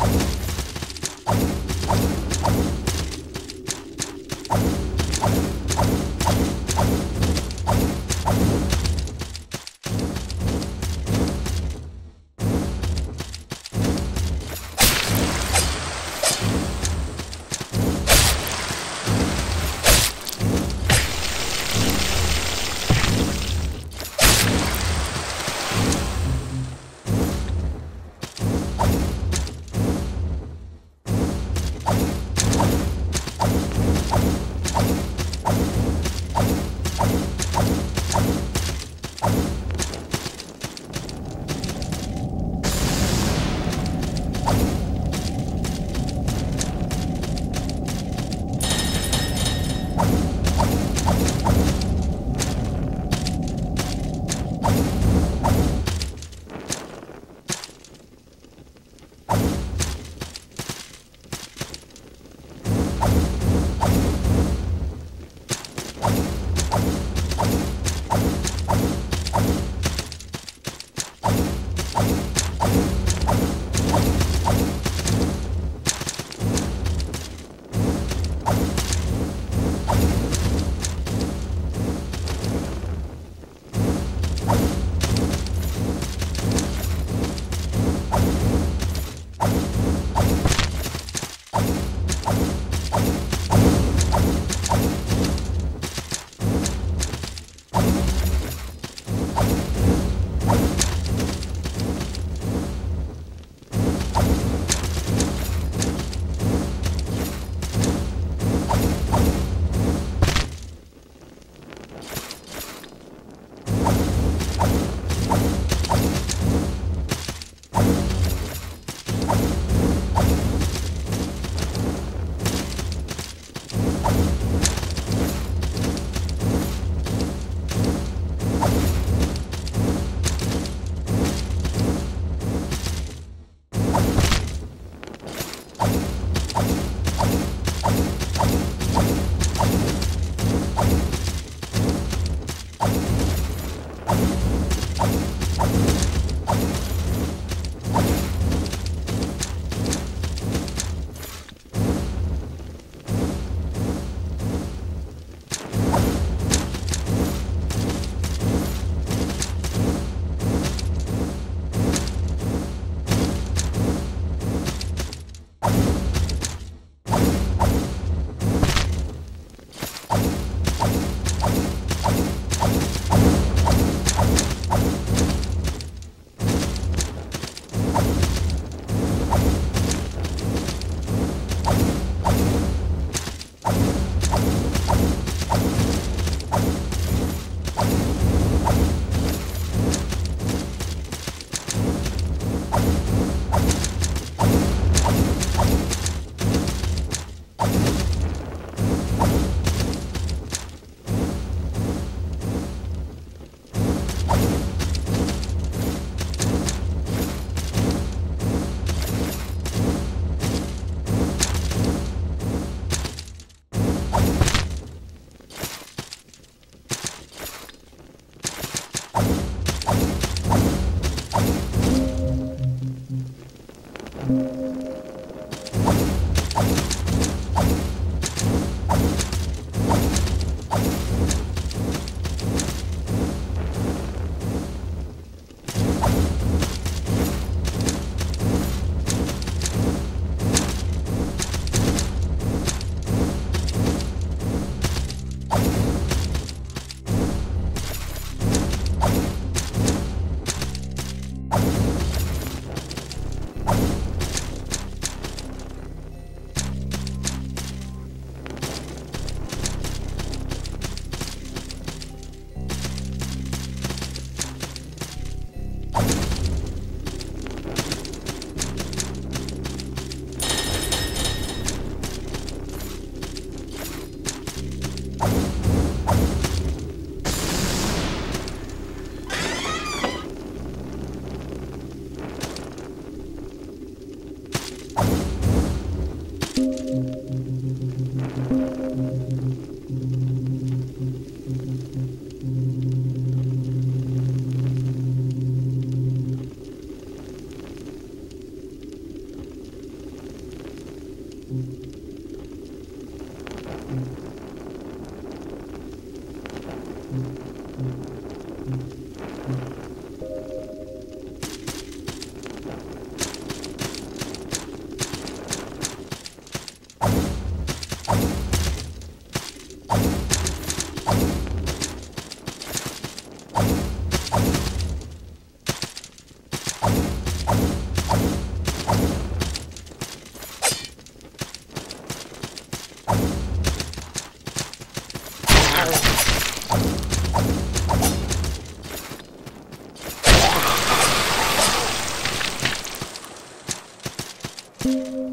you you Ow.